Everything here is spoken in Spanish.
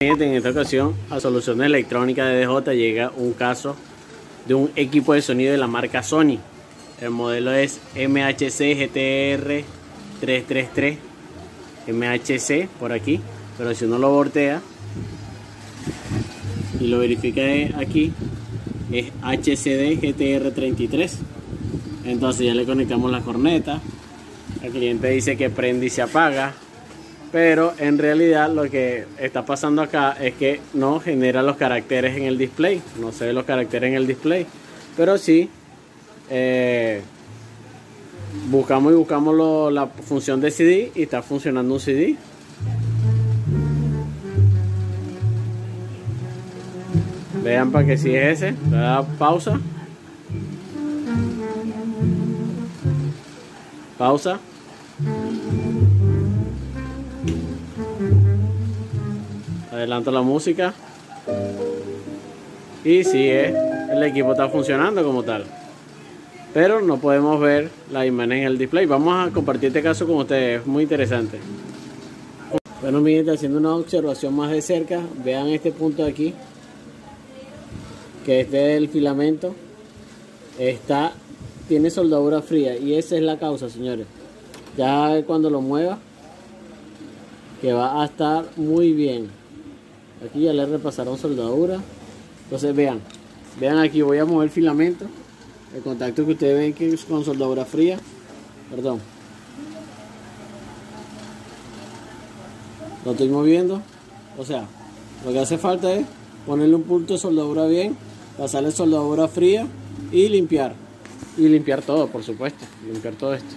En esta ocasión a Soluciones Electrónicas de DJ llega un caso de un equipo de sonido de la marca Sony. El modelo es MHC GTR 333 MHC por aquí, pero si uno lo voltea y lo verifica aquí es HCD GTR 33 entonces ya le conectamos la corneta el cliente dice que prende y se apaga pero en realidad lo que está pasando acá es que no genera los caracteres en el display. No se ve los caracteres en el display. Pero sí eh, buscamos y buscamos la función de CD y está funcionando un CD vean para que si es ese le da pausa. Pausa adelanto la música. Y sigue el equipo está funcionando como tal. Pero no podemos ver la imagen en el display. Vamos a compartir este caso con ustedes es muy interesante. Bueno mi gente haciendo una observación más de cerca vean este punto de aquí que este es el filamento. Está tiene soldadura fría y esa es la causa señores. Ya cuando lo mueva que va a estar muy bien aquí ya le repasaron soldadura entonces vean vean aquí voy a mover el filamento. El contacto que ustedes ven que es con soldadura fría. Perdón. Lo estoy moviendo. O sea lo que hace falta es ponerle un punto de soldadura bien pasarle soldadura fría y limpiar. Y limpiar todo por supuesto limpiar todo esto